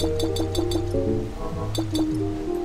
Thank you.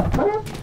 End it.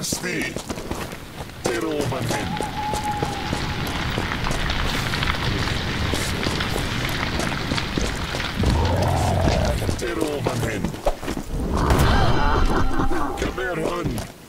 Asti. Terumangin. Terumangin. Kamerun. Enu